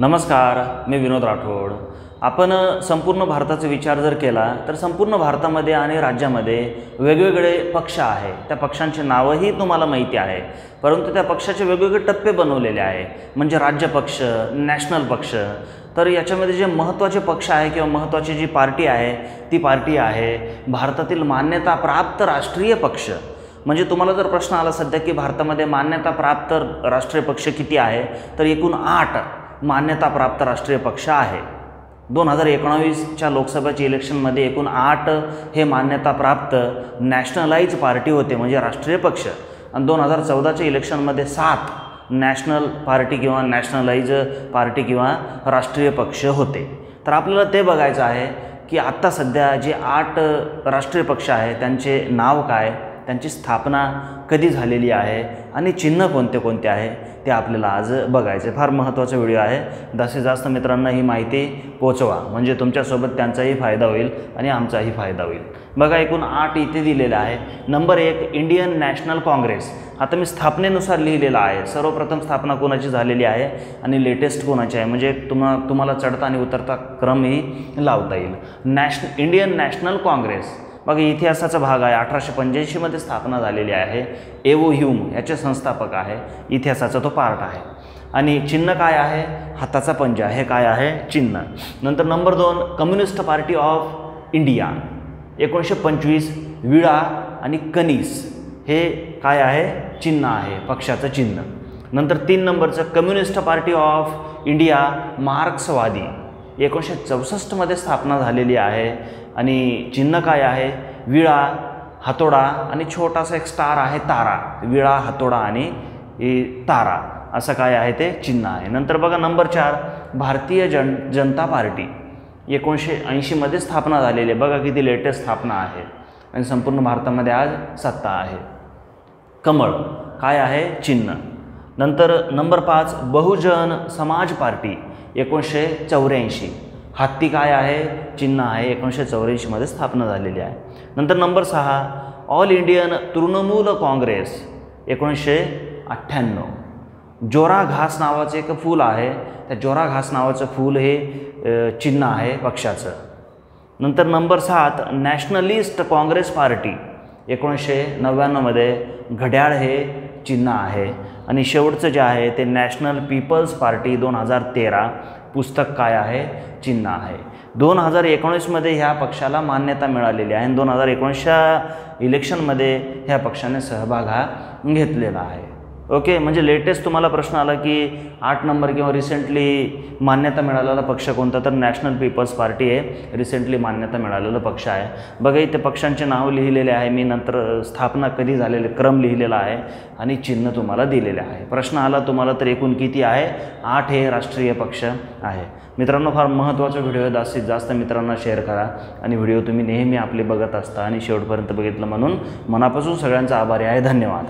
नमस्कार मी विनोद राठोड. आपण संपूर्ण भारताचा विचार जर केला तर संपूर्ण भारतामध्ये आणि राज्यामध्ये वेगवेगळे पक्ष आहे. त्या पक्षांची नावंही तुम्हाला माहिती आहे. परंतु त्या पक्षाचे वेगवेगळे टप्पे बनवलेले आहे. म्हणजे राज्य पक्ष नॅशनल पक्ष. तर याच्यामध्ये जे महत्त्वाचे पक्ष आहे किंवा महत्त्वाची जी पार्टी आहे ती पार्टी आहे भारतातील मान्यता प्राप्त राष्ट्रीय पक्ष. म्हणजे तुम्हाला जर प्रश्न आला सध्या की भारतामध्ये मान्यता प्राप्त राष्ट्रीय पक्ष किती आहे तर एकूण आठ मान्यता प्राप्त राष्ट्रीय पक्ष आहे. दोन हजार एकोणावीसच्या लोकसभेच्या इलेक्शनमध्ये एकूण आठ हे मान्यताप्राप्त नॅशनलाइज पार्टी होते म्हणजे राष्ट्रीय पक्ष. आणि दोन हजार चौदाच्या इलेक्शनमध्ये सात नॅशनल पार्टी किंवा नॅशनलाइज पार्टी किंवा राष्ट्रीय पक्ष होते. तर आपल्याला ते बघायचं आहे की आत्ता सध्या जे आठ राष्ट्रीय पक्ष आहे त्यांचे नाव काय? त्यांची स्थापना कधी झालेली आहे आणि चिन्ह कोणते कोणते आहे ते आपल्याला आज बघायचे. फार महत्त्वाचा व्हिडिओ आहे. जास्तीत जास्त मित्रांना ही माहिती पोचवा. म्हणजे तुमच्यासोबत त्यांचाही फायदा होईल आणि आमचाही फायदा होईल. बघा एकूण आठ इथे दिलेलं आहे नंबर एक इंडियन नॅशनल काँग्रेस. आता मी स्थापनेनुसार लिहिलेलं आहे. सर्वप्रथम स्थापना कोणाची झालेली आहे आणि लेटेस्ट कोणाची आहे? म्हणजे तुम्हा तुम्हाला चढता आणि उतरता क्रमही लावता येईल. Nation Indian National Congress. बघा इतिहासाचा भाग आहे. अठराशे पंच्याऐंशीमध्ये स्थापना झालेली आहे. एवो ह्यूम याचे संस्थापक आहे. इतिहासाचा तो पार्ट आहे. आणि चिन्ह काय आहे? हाताचा पंजा. हे काय आहे? चिन्ह. नंतर नंबर दोन कम्युनिस्ट पार्टी ऑफ इंडिया एकोणीसशे पंचवीस विळा आणि कनिस. हे काय आहे? चिन्ह आहे. पक्षाचं चिन्ह. नंतर तीन नंबरचं कम्युनिस्ट पार्टी ऑफ इंडिया मार्क्सवादी. एकोणीसशे चौसष्टमध्ये स्थापना झालेली आहे आणि चिन्ह काय आहे? विळा हातोडा आणि छोटासा एक स्टार आहे तारा. विळा हातोडा आणि तारा. असं काय आहे ते? चिन्ह आहे. नंतर बघा नंबर चार भारतीय जन जनता पार्टी. एकोणीसशे ऐंशीमध्ये स्थापना झालेली आहे. बघा किती लेटेस्ट स्थापना आहे. आणि संपूर्ण भारतामध्ये आज सत्ता आहे. कमळ. काय आहे? चिन्ह. नंतर नंबर पाच बहुजन समाज पार्टी. एकोणीसशे चौऱ्याऐंशी. हत्ती काय आहे? चिन्ह आहे. एकोणीसशे चौऱ्याऐंशीमध्ये स्थापना झालेली आहे. नंतर नंबर सहा ऑल इंडियन तृणमूल काँग्रेस एकोणीसशे अठ्ठ्याण्णव. जोरा घास नावाचं एक फूल आहे. त्या जोरा घास नावाचं फूल हे चिन्ह आहे पक्षाचं. नंतर नंबर सात नॅशनलिस्ट काँग्रेस पार्टी एकोणीसशे नव्याण्णवमध्ये घड्याळ हे चिन्ह आहे. आणि शेवटचं जे आहे ते नॅशनल पीपल्स पार्टी दोन हजार तेरा पुस्तक काय आहे? चिन्ह आहे. दोन हजार एकोणीसमध्ये ह्या पक्षाला मान्यता मिळालेली आहे आणि दोन हजार एकोणीसच्या इलेक्शनमध्ये ह्या पक्षाने सहभाग हा घेतलेला आहे. ओके म्हणजे लेटेस्ट तुम्हाला प्रश्न आला की आठ नंबर किंवा रिसेंटली मान्यता मिळालेला पक्ष कोणता? तर नॅशनल पीपल्स पार्टी आहे. रिसेंटली मान्यता मिळालेला पक्ष आहे. बघा इथे पक्षांचे नाव लिहिलेले आहे. मी नंतर स्थापना कधी झालेले क्रम लिहिलेला आहे आणि चिन्ह तुम्हाला दिलेले आहे. प्रश्न आला तुम्हाला तर एकूण किती आहे? आठ हे राष्ट्रीय पक्ष आहे. मित्रांनो फार महत्त्वाचा व्हिडिओ आहे. जास्तीत जास्त मित्रांना शेअर करा आणि व्हिडिओ तुम्ही नेहमी आपले बघत असता आणि शेवटपर्यंत बघितलं म्हणून मनापासून सगळ्यांचा आभारी आहे. धन्यवाद.